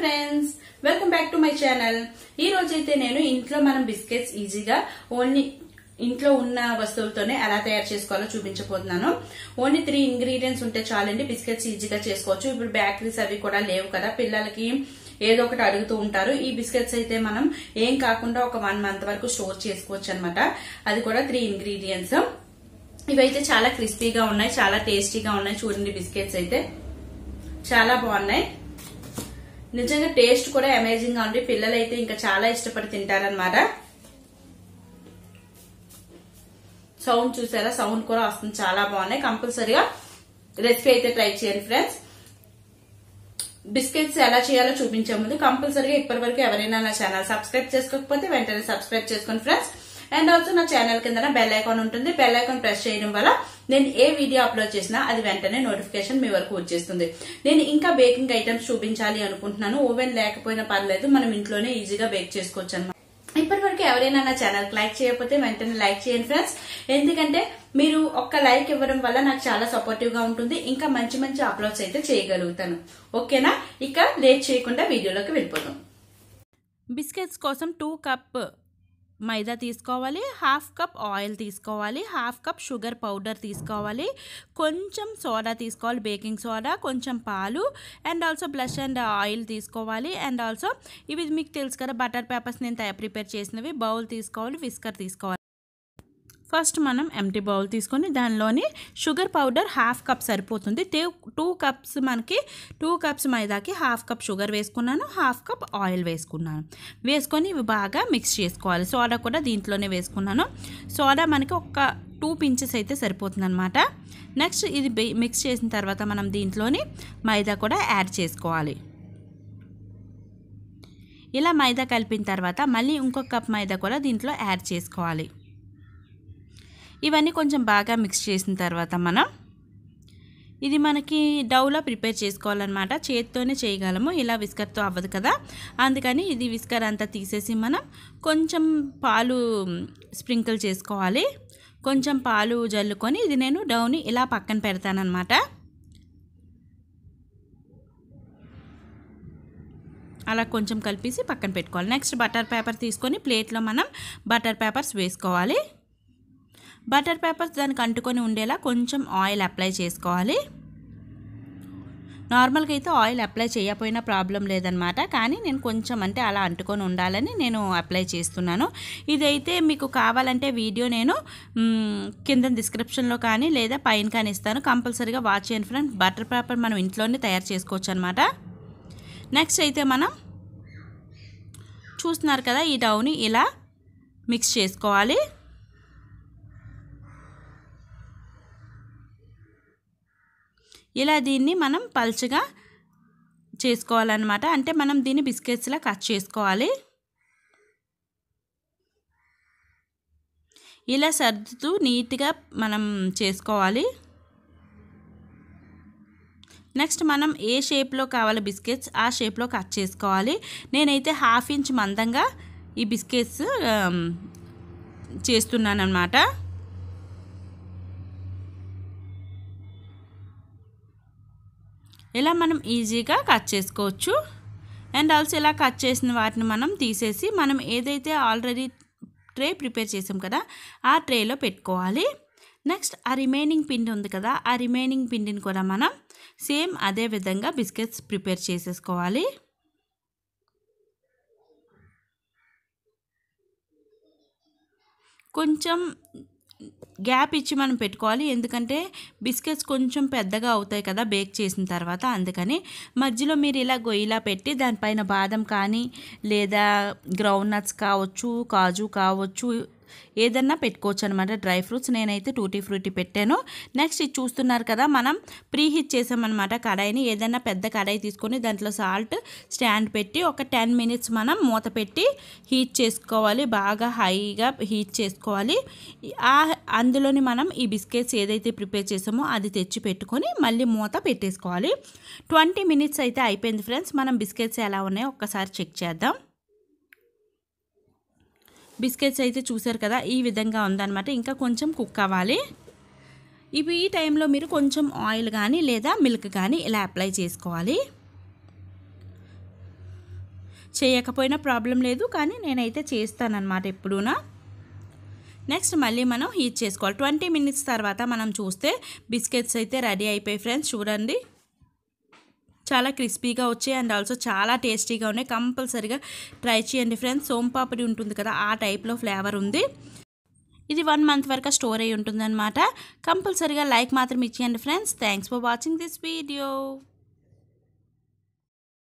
Friends welcome back to my channel ఈ రోజైతే నేను ఇంట్లో మనం బిస్కెట్స్ ఈజీగా ఓన్లీ ఇంట్లో ఉన్న వస్తువులతోనే ఎలా తయారు చేసుకోవాలో చూపించబోతున్నాను. ఓన్లీ త్రీ ఇంగ్రీడియంట్స్ ఉంటే చాలండి. బిస్కెట్స్ ఈజీగా చేసుకోవచ్చు. ఇప్పుడు బేకరీస్ అవి కూడా లేవు కదా. పిల్లలకి ఏదో ఒకటి అడుగుతూ ఉంటారు. ఈ బిస్కెట్స్ అయితే మనం ఏం కాకుండా ఒక వన్ మంత్ వరకు స్టోర్ చేసుకోవచ్చు అనమాట అది కూడా త్రీ ఇంగ్రీడియంట్స్ ఇవైతే చాలా క్రిస్పీగా ఉన్నాయి. చాలా టేస్టీగా ఉన్నాయి. చూడండి బిస్కెట్స్ అయితే. చాలా బాగున్నాయి. నిజంగా టేస్ట్ కూడా అమేజింగ్గా ఉంది. పిల్లలు అయితే ఇంకా చాలా ఇష్టపడి తింటారనమాట సౌండ్ చూసారా? సౌండ్ కూడా వస్తుంది. చాలా బాగున్నాయి. కంపల్సరీగా రెసిపీ అయితే ట్రై చేయండి ఫ్రెండ్స్. బిస్కెట్స్ ఎలా చేయాలో చూపించే ముందు కంపల్సరీగా ఇప్పటి వరకు ఎవరైనా నా ఛానల్ సబ్స్క్రైబ్ చేసుకోకపోతే వెంటనే సబ్స్క్రైబ్ చేసుకోండి ఫ్రెండ్స్. అండ్ ఆల్సో నా ఛానల్ కింద బెల్ ఐకాన్ ఉంటుంది. బెల్ ఐకాన్ ప్రెస్ చేయడం వల్ల నేను ఏ వీడియో అప్లోడ్ చేసినా అది వెంటనే నోటిఫికేషన్ మీ వరకు వచ్చేస్తుంది. నేను ఇంకా బేకింగ్ ఐటమ్స్ చూపించాలి అనుకుంటున్నాను. ఓవెన్ లేకపోయినా పర్లేదు మనం ఇంట్లోనే ఈజీగా బేక్ చేసుకోవచ్చు అనమాట ఇప్పటి వరకు ఎవరైనా నా ఛానల్ లైక్ చేయకపోతే వెంటనే లైక్ చేయండి ఫ్రెండ్స్. ఎందుకంటే మీరు ఒక్క లైక్ ఇవ్వడం వల్ల నాకు చాలా సపోర్టివ్గా ఉంటుంది. ఇంకా మంచి మంచి అప్లోడ్స్ అయితే చేయగలుగుతాను. ఓకేనా? ఇక లేట్ చేయకుండా వీడియోలోకి వెళ్ళిపోతాం బిస్కెట్స్ కోసం టూ కప్ మైదా తీసుకోవాలి హాఫ్ కప్ ఆయిల్ తీసుకోవాలి హాఫ్ కప్ షుగర్ పౌడర్ తీసుకోవాలి కొంచెం సోడా తీసుకోవాలి బేకింగ్ సోడా కొంచెం పాలు అండ్ ఆల్సో బ్లష్ అండ్ ఆయిల్ తీసుకోవాలి అండ్ ఆల్సో ఇవి మీకు తెలుసు కదా బటర్ పేపర్స్ నేను తయారు ప్రిపేర్ చేసినవి బౌల్ తీసుకోవాలి విస్కర్ తీసుకోవాలి. ఫస్ట్ మనం ఎంటీ బౌల్ తీసుకొని దానిలోని షుగర్ పౌడర్ హాఫ్ కప్ సరిపోతుంది. టూ కప్స్ మనకి టూ కప్స్ మైదాకి హాఫ్ కప్ షుగర్ వేసుకున్నాను హాఫ్ కప్ ఆయిల్ వేసుకున్నాను. వేసుకొని ఇవి బాగా మిక్స్ చేసుకోవాలి. సోడా కూడా దీంట్లోనే వేసుకున్నాను. సోడా మనకి ఒక టూ పించెస్ అయితే సరిపోతుందన్నమాట. నెక్స్ట్ ఇది మిక్స్ చేసిన తర్వాత మనం దీంట్లోని మైదా కూడా యాడ్ చేసుకోవాలి. ఇలా మైదా కలిపిన తర్వాత మళ్ళీ ఇంకొక కప్ మైదా కూడా దీంట్లో యాడ్ చేసుకోవాలి. ఇవన్నీ కొంచెం బాగా మిక్స్ చేసిన తర్వాత మనం ఇది మనకి డౌలో ప్రిపేర్ చేసుకోవాలన్నమాట. చేతితోనే చేయగలము. ఇలా విస్కర్తో అవ్వదు కదా. అందుకని ఇది విస్కర్ అంతా తీసేసి మనం కొంచెం పాలు స్ప్రింకిల్ చేసుకోవాలి. కొంచెం పాలు జల్లుకొని ఇది నేను డౌని ఇలా పక్కన పెడతానమాట అలా కొంచెం కలిపేసి పక్కన పెట్టుకోవాలి. నెక్స్ట్ బటర్ పేపర్ తీసుకొని ప్లేట్లో మనం బటర్ పేపర్స్ వేసుకోవాలి. బటర్ పేపర్స్ దానికి అంటుకొని ఉండేలా కొంచెం ఆయిల్ అప్లై చేసుకోవాలి. నార్మల్గా అయితే ఆయిల్ అప్లై చేయకపోయినా ప్రాబ్లం లేదనమాట కానీ నేను కొంచెం అంటే అలా అంటుకొని ఉండాలని నేను అప్లై చేస్తున్నాను. ఇదైతే మీకు కావాలంటే వీడియో నేను కింద డిస్క్రిప్షన్లో కానీ లేదా పైన కానీ ఇస్తాను. కంపల్సరీగా వాచ్ చేయండి ఫ్రెండ్ బటర్ పేపర్ మనం ఇంట్లోనే తయారు చేసుకోవచ్చు అనమాట నెక్స్ట్ అయితే మనం చూస్తున్నారు కదా ఈ డౌని ఇలా మిక్స్ చేసుకోవాలి. ఇలా దీన్ని మనం పల్చగా చేసుకోవాలన్నమాట. అంటే మనం దీన్ని బిస్కెట్స్లా కట్ చేసుకోవాలి. ఇలా సర్దుతూ నీట్గా మనం చేసుకోవాలి. నెక్స్ట్ మనం ఏ షేప్లో కావాలి బిస్కెట్స్ ఆ షేప్లో కట్ చేసుకోవాలి. నేనైతే హాఫ్ ఇంచ్ మందంగా ఈ బిస్కెట్స్ చేస్తున్నాను అన్నమాట ఇలా మనం ఈజీగా కట్ చేసుకోవచ్చు. అండ్ ఆల్సో ఇలా కట్ చేసిన వాటిని మనం తీసేసి మనం ఏదైతే ఆల్రెడీ ట్రే ప్రిపేర్ చేసాం కదా ఆ ట్రేలో పెట్టుకోవాలి. నెక్స్ట్ ఆ రిమైనింగ్ పిండి ఉంది కదా ఆ రిమైనింగ్ పిండిని కూడా మనం సేమ్ అదే విధంగా బిస్కెట్స్ ప్రిపేర్ చేసేసుకోవాలి. కొంచెం గ్యాప్ ఇచ్చి మనం పెట్టుకోవాలి. ఎందుకంటే బిస్కెట్స్ కొంచెం పెద్దగా అవుతాయి కదా బేక్ చేసిన తర్వాత. అందుకని మధ్యలో మీరు ఇలా గొయ్యిలా పెట్టి దానిపైన బాదం కానీ లేదా గ్రౌండ్ నట్స్ కావచ్చు కాజు కావచ్చు ఏదన్నా పెట్టుకోవచ్చు అనమాట డ్రై ఫ్రూట్స్ నేనైతే టూటీ ఫ్రూటీ పెట్టాను. నెక్స్ట్ ఇది చూస్తున్నారు కదా మనం ప్రీ హీట్ చేసామన్నమాట కడాయిని. ఏదైనా పెద్ద కడాయి తీసుకొని దాంట్లో సాల్ట్ స్టాండ్ పెట్టి ఒక టెన్ మినిట్స్ మనం మూత పెట్టి హీట్ చేసుకోవాలి. బాగా హైగా హీట్ చేసుకోవాలి. ఆ అందులోని మనం ఈ బిస్కెట్స్ ఏదైతే ప్రిపేర్ చేసామో అది తెచ్చి పెట్టుకొని మళ్ళీ మూత పెట్టేసుకోవాలి. ట్వంటీ మినిట్స్ అయితే అయిపోయింది ఫ్రెండ్స్. మనం బిస్కెట్స్ ఎలా ఉన్నాయో ఒక్కసారి చెక్ చేద్దాం. బిస్కెట్స్ అయితే చూసారు కదా ఈ విధంగా ఉందన్నమాట. ఇంకా కొంచెం కుక్ అవ్వాలి. ఇవి ఈ టైంలో మీరు కొంచెం ఆయిల్ కానీ లేదా మిల్క్ కానీ ఇలా అప్లై చేసుకోవాలి. చేయకపోయినా ప్రాబ్లం లేదు కానీ నేనైతే చేస్తానన్నమాట ఎప్పుడూనా. నెక్స్ట్ మళ్ళీ మనం హీట్ చేసుకోవాలి. ట్వంటీ మినిట్స్ తర్వాత మనం చూస్తే బిస్కెట్స్ అయితే రెడీ అయిపోయి ఫ్రెండ్స్ చూడండి. చాలా క్రిస్పీగా వచ్చాయి అండ్ ఆల్సో చాలా టేస్టీగా ఉన్నాయి. కంపల్సరీగా ట్రై చేయండి ఫ్రెండ్స్. సోంపాపిడి ఉంటుంది కదా ఆ టైప్లో ఫ్లేవర్ ఉంది. ఇది వన్ మంత్ వరకు స్టోర్ అయి ఉంటుందన్నమాట. కంపల్సరీగా లైక్ మాత్రం ఇచ్చేయండి friends. Thanks for watching this video.